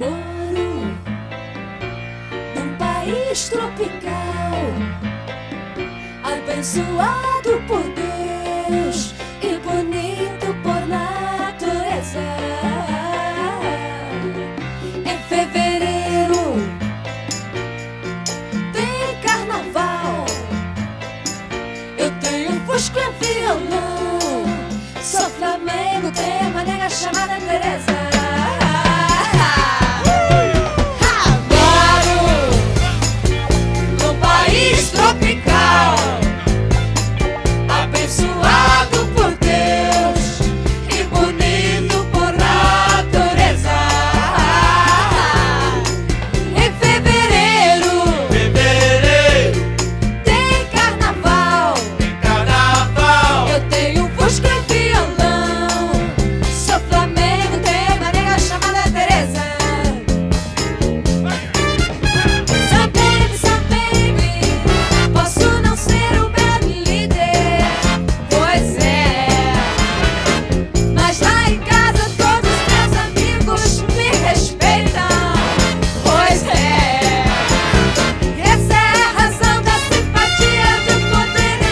Bororo, num país tropical, abençoado por Deus e bonito por natureza. Em fevereiro tem carnaval, eu tenho fusco e violão, sou flamengo, tem uma nega chamada Teresa.